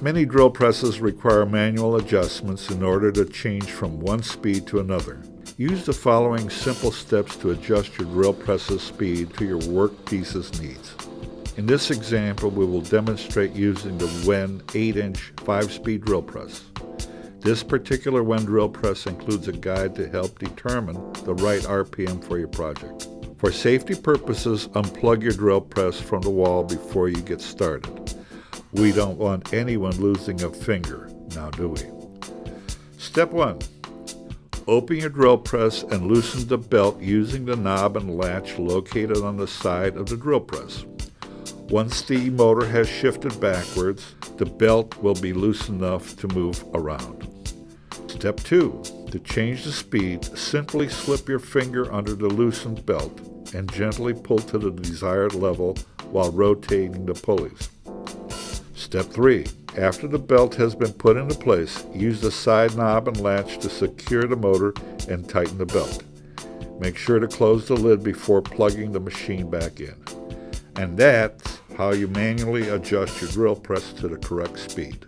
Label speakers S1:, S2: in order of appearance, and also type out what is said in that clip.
S1: Many drill presses require manual adjustments in order to change from one speed to another. Use the following simple steps to adjust your drill press's speed to your workpiece's needs. In this example, we will demonstrate using the Wen 8-inch 5-speed drill press. This particular Wen drill press includes a guide to help determine the right RPM for your project. For safety purposes, unplug your drill press from the wall before you get started. We don't want anyone losing a finger, now do we? Step 1. Open your drill press and loosen the belt using the knob and latch located on the side of the drill press. Once the motor has shifted backwards, the belt will be loose enough to move around. Step 2. To change the speed, simply slip your finger under the loosened belt and gently pull to the desired level while rotating the pulleys. Step 3. After the belt has been put into place, use the side knob and latch to secure the motor and tighten the belt. Make sure to close the lid before plugging the machine back in. And that's how you manually adjust your drill press to the correct speed.